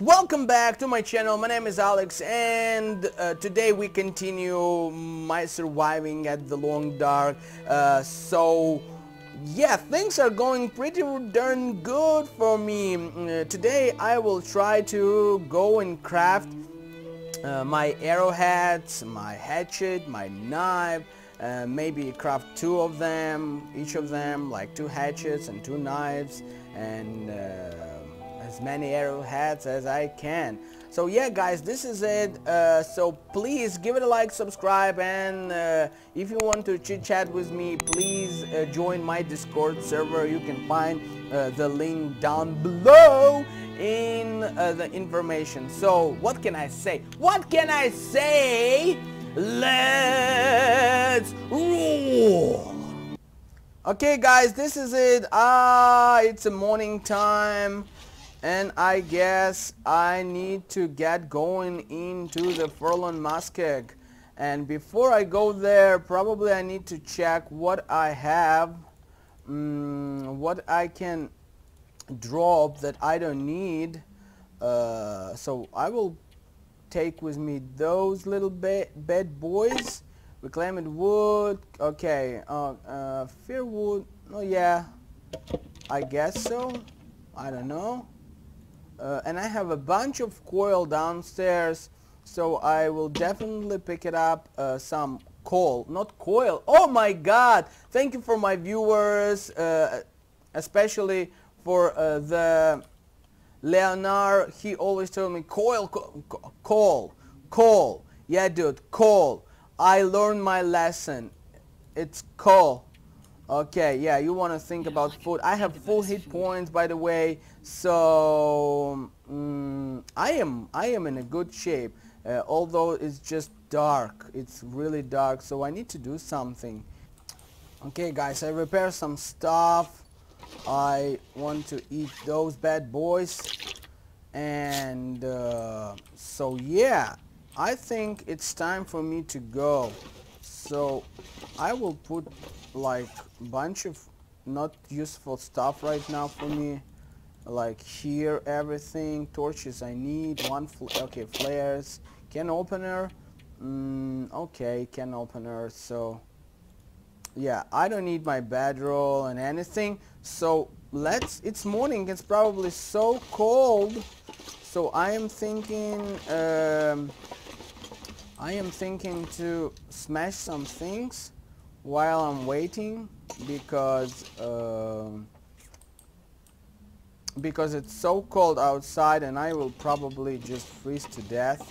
Welcome back to my channel. My name is Alex and uh, today we continue my surviving at the long dark. Uh, so yeah, things are going pretty darn good for me. Uh, today I will try to go and craft uh, my arrowheads, my hatchet, my knife, uh, maybe craft two of them, each of them, like two hatchets and two knives and uh, as many arrowheads as I can. So yeah guys, this is it. Uh, so please give it a like, subscribe and uh, if you want to chit chat with me, please uh, join my Discord server. You can find uh, the link down below in uh, the information. So what can I say? What can I say? Let's roll! Okay guys, this is it. Ah, it's a morning time and I guess I need to get going into the Forlorn Muskeg and before I go there probably I need to check what I have um, what I can drop that I don't need. Uh, so I will take with me those little ba bad boys. Reclaimed wood. Okay uh, uh, fair wood oh yeah I guess so. I don't know uh, and I have a bunch of coil downstairs so I will definitely pick it up uh, some coal. Not coil. Oh my god! Thank you for my viewers uh, especially for uh, the Leonard. He always told me coil coal coal. Yeah dude coal. I learned my lesson. It's coal Okay, yeah, you want to think about food. I have full hit points, by the way, so um, I am I am in a good shape. Uh, although it's just dark, it's really dark, so I need to do something. Okay, guys, I repair some stuff. I want to eat those bad boys, and uh, so yeah, I think it's time for me to go. So I will put like bunch of not useful stuff right now for me. Like here everything torches I need one fl okay flares can opener mm, okay can opener so yeah I don't need my bedroll and anything. So let's it's morning it's probably so cold so I am thinking um, I am thinking to smash some things while I'm waiting because uh, because it's so cold outside and I will probably just freeze to death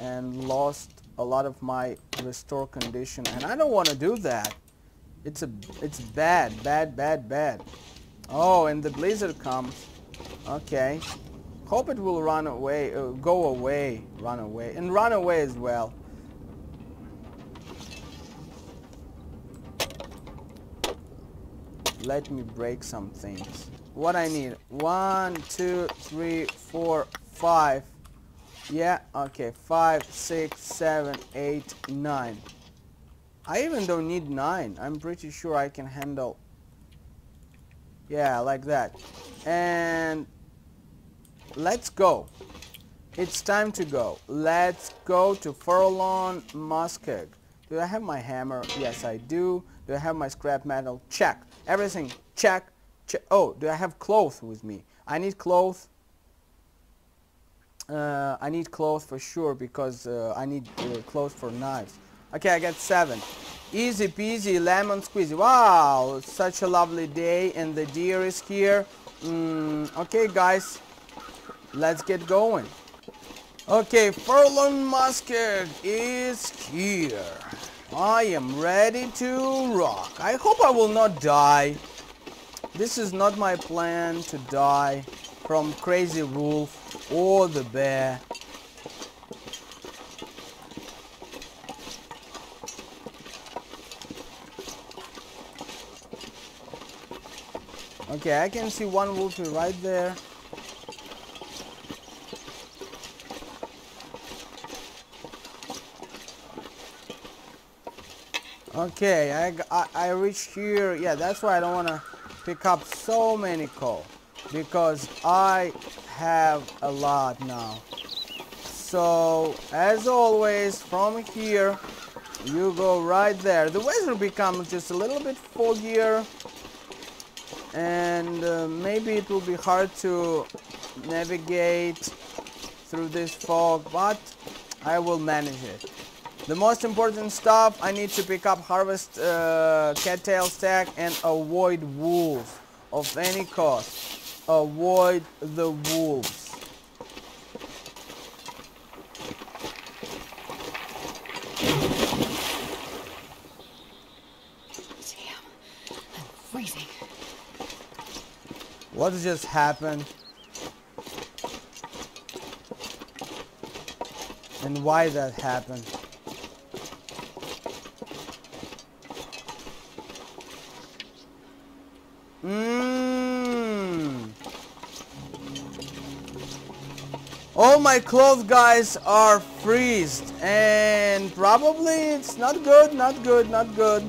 and lost a lot of my restore condition. And I don't want to do that. It's a it's bad bad bad bad. Oh and the blizzard comes. Okay. Hope it will run away uh, go away run away and run away as well let me break some things. What I need? One two three four five. Yeah okay five six seven eight nine. I even don't need nine. I'm pretty sure I can handle yeah like that. And let's go. It's time to go. Let's go to Forlorn Muskeg. Do I have my hammer? Yes I do. Do I have my scrap metal? Check Everything, check, check. Oh, do I have clothes with me? I need clothes. Uh, I need clothes for sure because uh, I need uh, clothes for knives. Okay, I got seven. Easy peasy, lemon squeezy. Wow, such a lovely day and the deer is here. Mm, okay, guys, let's get going. Okay, Forlorn Muskeg is here. I am ready to rock. I hope I will not die. This is not my plan to die from Crazy Wolf or the bear. Okay, I can see one wolf right there. Okay, I, I, I reached here. Yeah, that's why I don't want to pick up so many coal. Because I have a lot now. So, as always, from here, you go right there. The weather becomes just a little bit foggier and uh, maybe it will be hard to navigate through this fog, but I will manage it. The most important stuff, I need to pick up harvest uh, cattail stack and avoid wolves of any cost. Avoid the wolves. Damn, I'm freezing. What just happened? And why that happened? All my clothes guys are freezed and probably it's not good, not good, not good.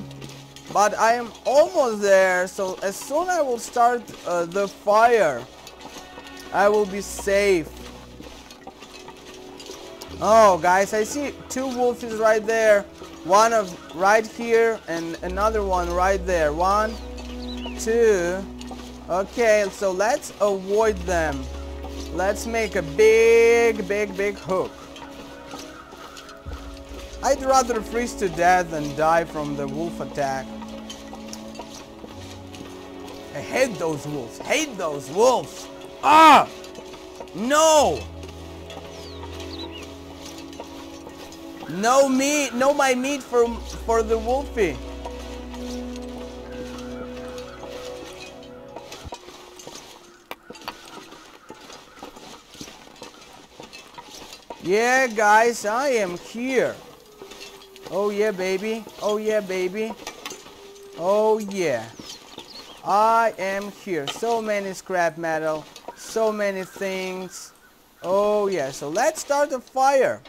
But I am almost there, so as soon I will start uh, the fire, I will be safe. Oh, guys, I see two wolves right there. One of right here and another one right there. One, two. Okay, so let's avoid them. Let's make a big, big, big hook. I'd rather freeze to death than die from the wolf attack. I hate those wolves. Hate those wolves. Ah! No! No meat, no my meat for for the wolfie. Yeah, guys, I am here. Oh yeah, baby. Oh yeah, baby. Oh yeah. I am here. So many scrap metal. So many things. Oh yeah, so let's start a fire.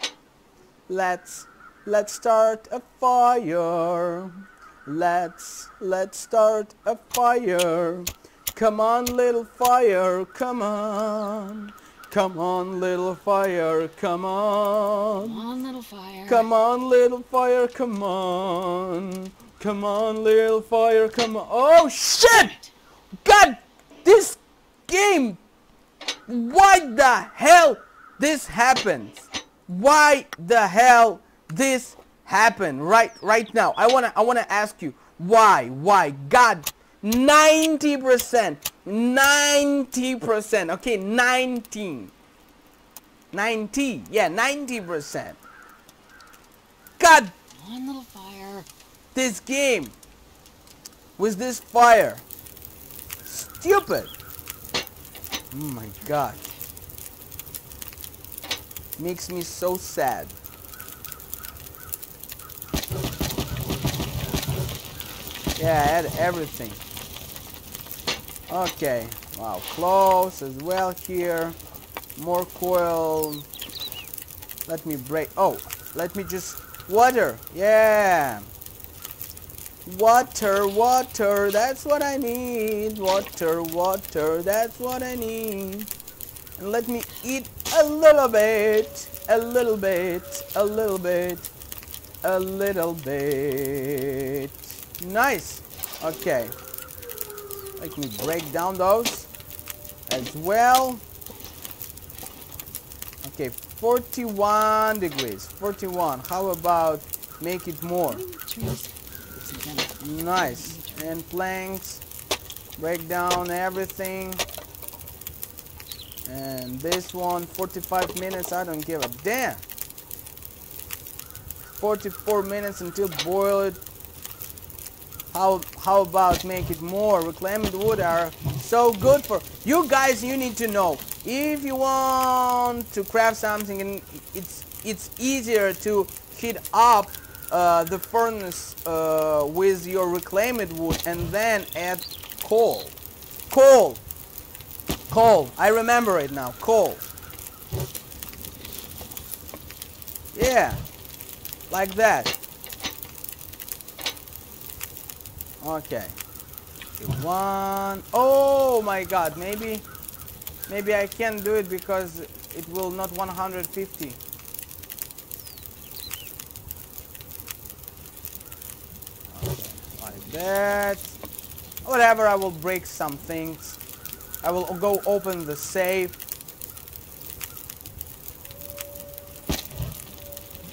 Let's let's start a fire. Let's let's start a fire. Come on little fire, come on. Come on little fire, come on. Come on little fire. Come on little fire, come on. Come on, little fire, come on. Oh, shit! God, this game, why the hell this happens? Why the hell this happened right right now? I wanna I wanna ask you why why God 90% 90% okay 19 90 yeah 90% God Come on little fire this game with this fire. Stupid. Oh my god. Makes me so sad. Yeah, I had everything. Okay. Wow, close as well here. More coil. Let me break. Oh, let me just... Water. Yeah. Water, water, that's what I need. Water, water, that's what I need. And let me eat a little bit, a little bit, a little bit, a little bit. Nice. Okay. Let me break down those as well. Okay, 41 degrees. 41. How about make it more? Nice. And planks. Break down everything. And this one, 45 minutes. I don't give a damn. 44 minutes until boil it. How, how about make it more? Reclaimed wood are so good for... You guys, you need to know. If you want to craft something and it's, it's easier to heat up uh, the furnace uh, with your reclaimed wood and then add coal. Coal. Coal. I remember it now. Coal. Yeah. Like that. Okay. One. Oh my god. Maybe. Maybe I can't do it because it will not 150. Okay, like that. Whatever, I will break some things. I will go open the safe.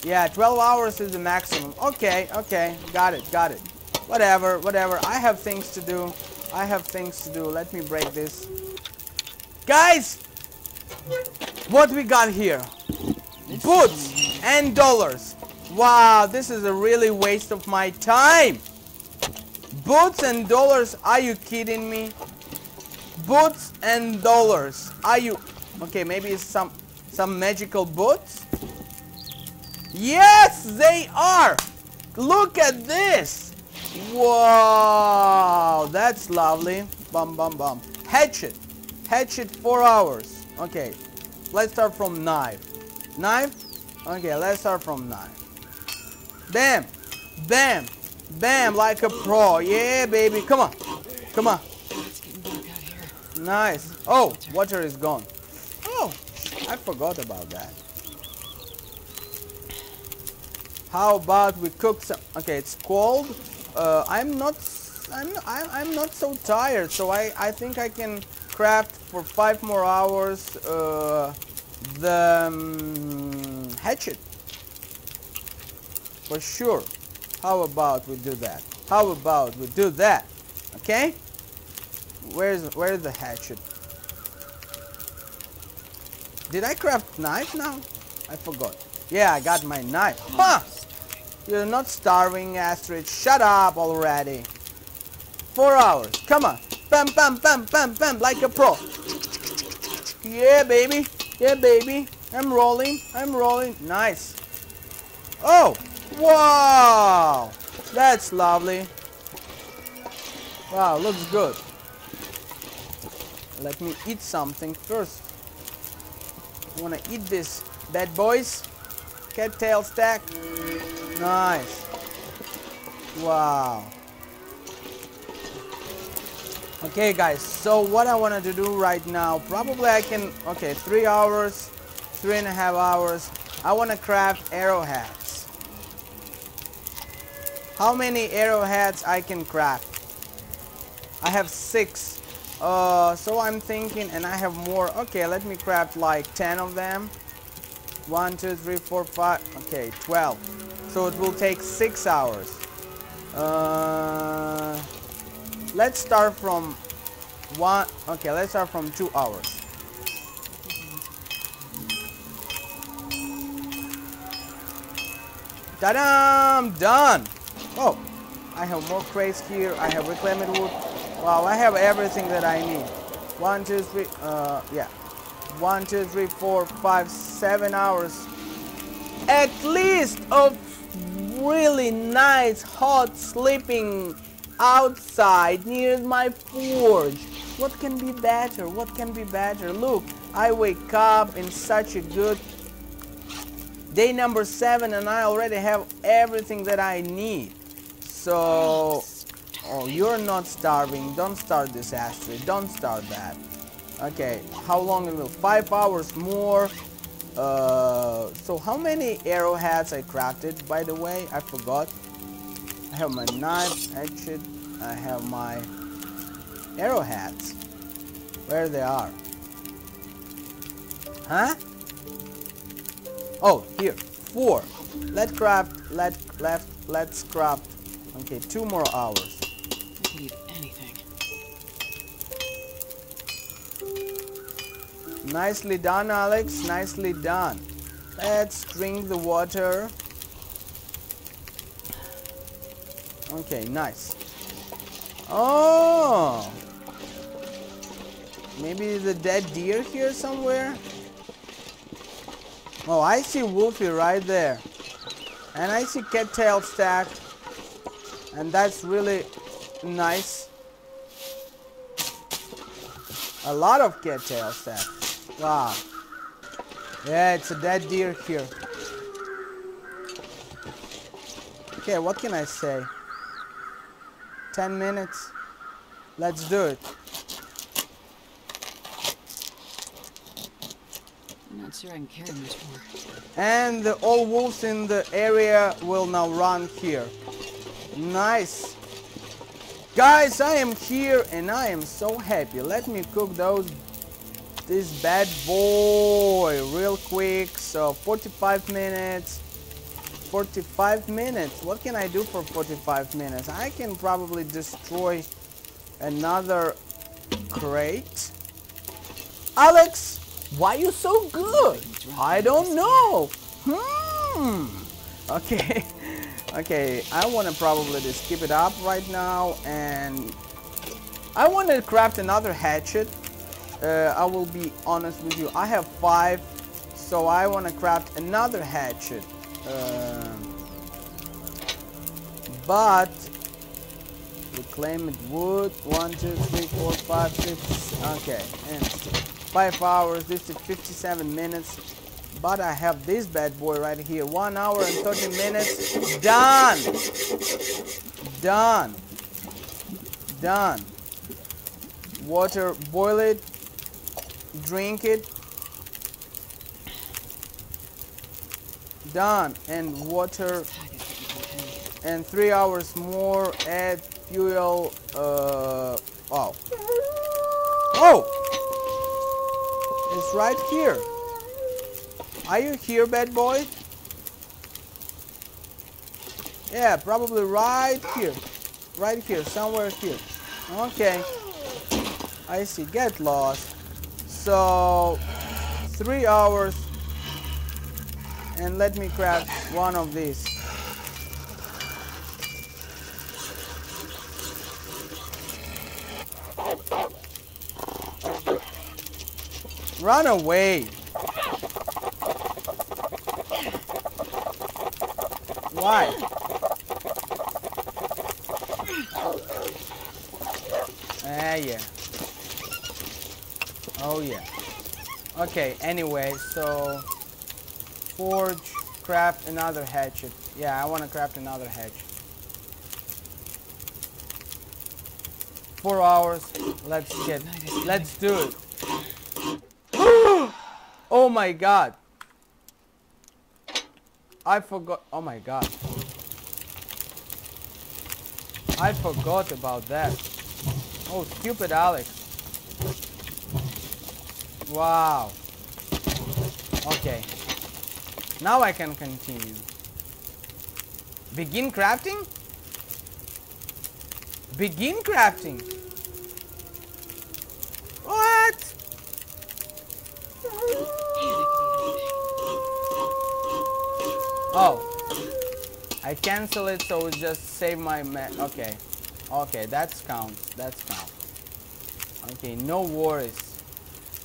Yeah, 12 hours is the maximum. Okay, okay, got it, got it. Whatever, whatever. I have things to do. I have things to do. Let me break this. Guys, what we got here? Boots and dollars. Wow, this is a really waste of my time. Boots and dollars, are you kidding me? Boots and dollars, are you... Okay, maybe it's some, some magical boots? Yes, they are! Look at this! Wow, that's lovely. Bum, bum, bum. Hatchet. Hatchet, four hours. Okay, let's start from knife. Knife? Okay, let's start from knife. Bam! Bam! Bam, like a pro. Yeah, baby. Come on. Come on. Nice. Oh, water is gone. Oh, I forgot about that. How about we cook some? Okay, it's cold. Uh, I'm not. I'm. I'm not so tired, so I I think I can craft for five more hours uh, the um, hatchet for sure. How about we do that? How about we do that? Okay? Where's where's the hatchet? Did I craft knife now? I forgot. Yeah, I got my knife. Huh! You're not starving, Astrid. Shut up already. Four hours. Come on. Bam, bam, bam, bam, bam, like a pro. Yeah, baby. Yeah, baby. I'm rolling. I'm rolling. Nice. Oh, wow. That's lovely. Wow, looks good. Let me eat something first. I want to eat this bad boys. Cattail stack. Nice. Wow. Okay guys, so what I wanted to do right now, probably I can, okay, three hours, three and a half hours. I want to craft arrowheads. How many arrowheads I can craft? I have six. Uh, so I'm thinking, and I have more. Okay, let me craft like 10 of them. One, two, three, four, five. Okay, 12. So it will take six hours. Uh, let's start from one. Okay, let's start from two hours. Ta-da! Done! Oh, I have more crates here. I have reclaimed wood. Wow, I have everything that I need. One, two, three, uh, yeah. One, two, three, four, five, seven hours. At least of really nice hot sleeping outside near my forge. What can be better? What can be better? Look, I wake up in such a good day number seven and I already have everything that I need. So, oh, you're not starving. Don't start this, Astrid. Don't start that. Okay, how long it will? Five hours more. Uh, so how many arrowheads I crafted, by the way? I forgot. I have my knife, hatchet. I have my arrowheads. Where they are? Huh? Oh, here. Four. Let craft. Let left. Let's craft. Okay, two more hours. Nicely done, Alex. Nicely done. Let's drink the water. Okay, nice. Oh! Maybe the dead deer here somewhere? Oh, I see Wolfie right there. And I see cattail stack. And that's really nice. A lot of cattail stack. Wow. Yeah, it's a dead deer here. Okay, what can I say? 10 minutes. Let's do it. Not sure I can carry much more. And the, all wolves in the area will now run here. Nice. Guys, I am here and I am so happy. Let me cook those this bad boy real quick. So 45 minutes. 45 minutes. What can I do for 45 minutes? I can probably destroy another crate. Alex, why you so good? I don't know. Hmm. Okay. Okay, I want to probably just keep it up right now and I want to craft another hatchet. Uh, I will be honest with you. I have five, so I want to craft another hatchet. Uh, but it wood. One, two, three, four, five, six. Okay, and five hours. This is 57 minutes. But I have this bad boy right here. One hour and 30 minutes. Done. Done. Done. Water, boil it. Drink it. Done. And water. And three hours more add fuel uh oh. Oh! It's right here. Are you here bad boy? Yeah probably right here. Right here somewhere here. Okay. I see. Get lost so three hours and let me craft one of these Run away. Why? Ah, yeah. Oh, yeah. Okay, anyway, so forge, craft another hatchet. Yeah, I want to craft another hatchet. Four hours. Let's get. Let's do it. oh my god. I forgot. Oh my god. I forgot about that. Oh, stupid Alex. Wow. Okay. Now I can continue. Begin crafting? Begin crafting. What? Oh. I cancel it so it just save my okay. Okay, that's count. That's count. Okay, no worries.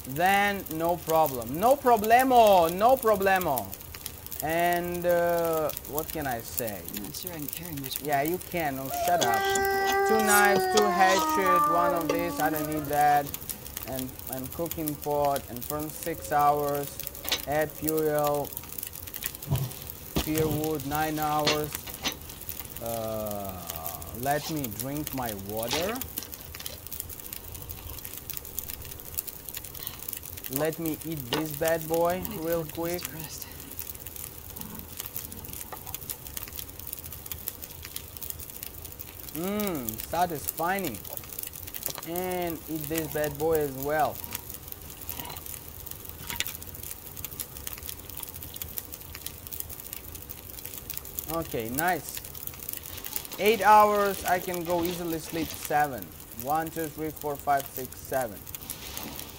Then no problem. No problemo. No problemo. And uh, what can I say? Not sure I can carry much. Yeah, you can. Oh, shut up. Two knives, two hatchet, one of these. I don't need that. And and cooking pot and burn six hours. Add fuel. Firewood nine hours. Uh, let me drink my water. Let me eat this bad boy real quick. Mmm, satisfying. And eat this bad boy as well. Okay, nice. Eight hours, I can go easily sleep seven. One, two, three, four, five, six, seven.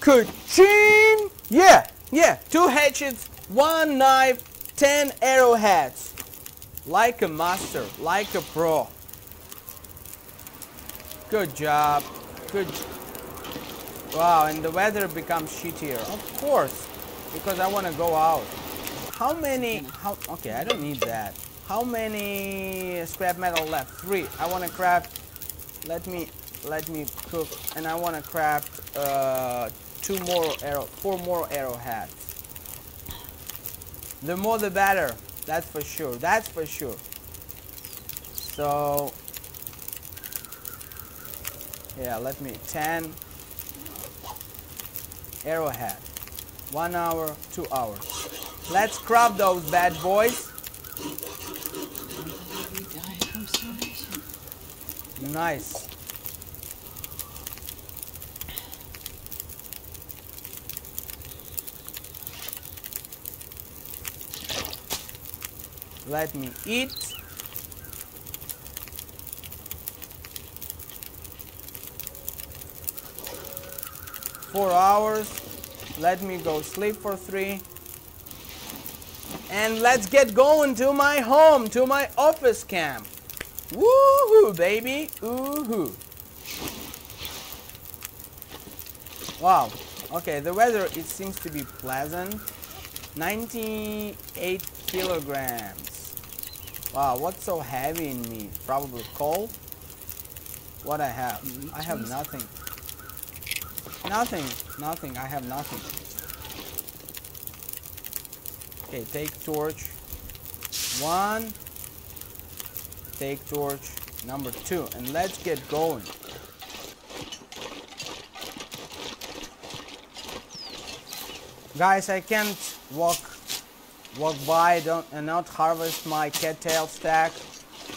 Ka-ching! Yeah, yeah, two hatchets, one knife, ten arrowheads. Like a master, like a pro. Good job. Good. Wow, and the weather becomes shittier. Of course, because I want to go out. How many? How? Okay, I don't need that. How many scrap metal left? Three. I want to craft. Let me let me cook, and I want to craft uh, two more arrow, four more arrow arrowheads. The more the better. That's for sure. That's for sure. So yeah, let me 10 arrow arrowhead. one hour, two hours. Let's crop those bad boys. We died from starvation. Nice. Let me eat. Four hours. Let me go sleep for three. And let's get going to my home, to my office camp. Woohoo, baby! Woohoo! Wow. Okay, the weather it seems to be pleasant. 98 kilograms. Wow, what's so heavy in me? Probably coal. What I have? Mm-hmm. I have nothing. Nothing. Nothing. I have nothing. Okay, take torch. One. Take torch number two. And let's get going. Guys, I can't walk walk by don't, and not harvest my cattail stack.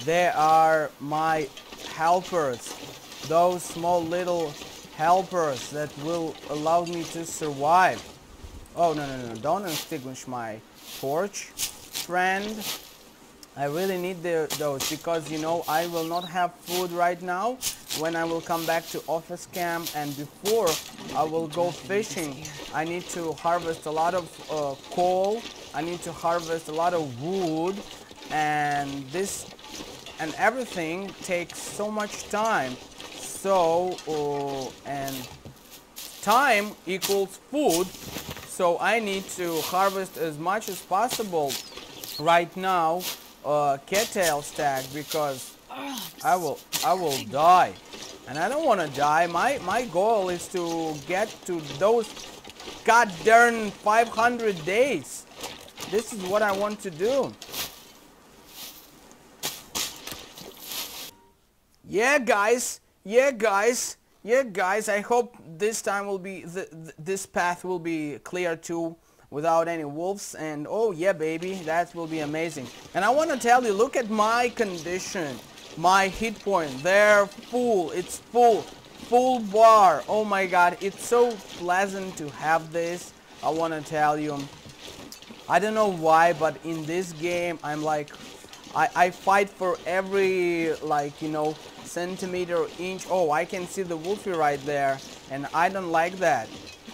They are my helpers. Those small little helpers that will allow me to survive. Oh, no, no, no. Don't extinguish my torch, friend. I really need the, those because, you know, I will not have food right now when I will come back to office camp and before I will go fishing. I need to harvest a lot of uh, coal. I need to harvest a lot of wood and this and everything takes so much time. So, uh, and time equals food so I need to harvest as much as possible right now uh, cattail stack because I will I will die. And I don't want to die. My my goal is to get to those god darn 500 days this is what I want to do. Yeah guys. Yeah guys. Yeah guys. I hope this time will be the, th this path will be clear too without any wolves. And oh yeah baby. That will be amazing. And i want to tell you look at my condition. My hit point. They're full. It's full. Full bar. Oh my god. It's so pleasant to have this. I want to tell you I don't know why, but in this game, I'm like, I, I fight for every, like, you know, centimeter, inch. Oh, I can see the wolfie right there, and I don't like that.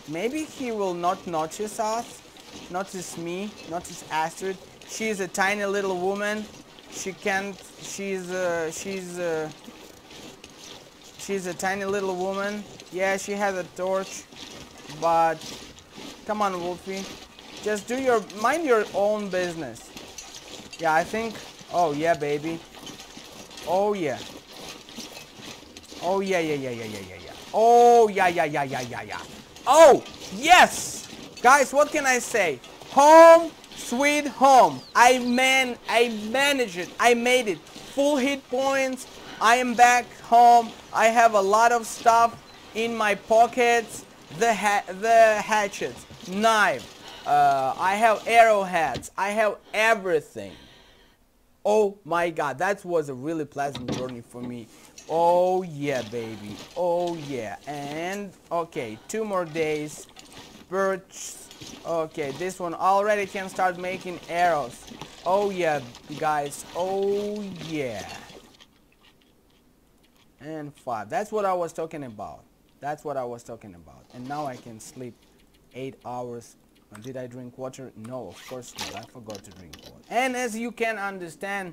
Maybe he will not notice us, notice me, notice Astrid. She's a tiny little woman. She can't, she's, uh, she's, uh, she's a tiny little woman. Yeah, she has a torch, but come on, Wolfie. Just do your, mind your own business. Yeah, I think, oh yeah, baby. Oh yeah. Oh yeah, yeah, yeah, yeah, yeah, yeah, yeah. Oh yeah, yeah, yeah, yeah, yeah, yeah. Oh, yes! Guys, what can I say? Home, sweet home. I man, I managed it. I made it. Full hit points. I am back home. I have a lot of stuff in my pockets. The ha the hatchets, knife. Uh, I have arrowheads. I have everything. Oh my god, that was a really pleasant journey for me. Oh yeah, baby. Oh yeah. And okay, two more days. Birch. Okay, this one already can start making arrows. Oh yeah, guys. Oh yeah. And five. That's what I was talking about. That's what I was talking about. And now I can sleep eight hours uh, Did I drink water? No, of course not. I forgot to drink water. And as you can understand,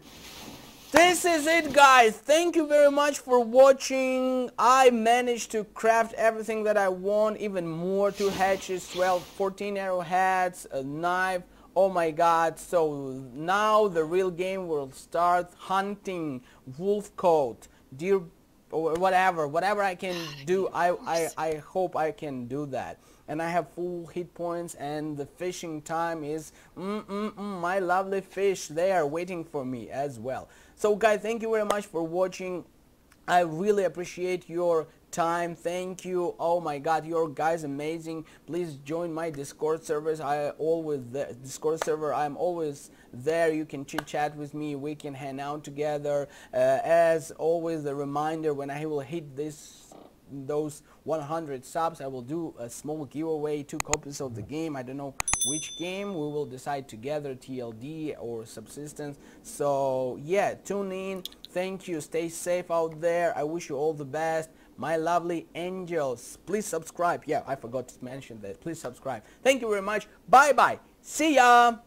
this is it guys. Thank you very much for watching. I managed to craft everything that I want, even more, two hatches, 12, 14 arrowheads, a knife. Oh my god, so now the real game will start hunting wolf coat, deer or whatever, whatever I can do, I, I, I hope I can do that. And I have full hit points and the fishing time is, mm, mm, mm, my lovely fish, they are waiting for me as well. So guys, thank you very much for watching. I really appreciate your time. Thank you. Oh my god your guys amazing. Please join my discord servers. I always the discord server i'm always there. You can chit chat with me. We can hang out together. Uh, as always the reminder when i will hit this those 100 subs I will do a small giveaway two copies of the game. I don't know which game we will decide together TLD or subsistence. So yeah tune in. Thank you. Stay safe out there. I wish you all the best. My lovely angels please subscribe. Yeah I forgot to mention that. Please subscribe. Thank you very much. Bye bye see ya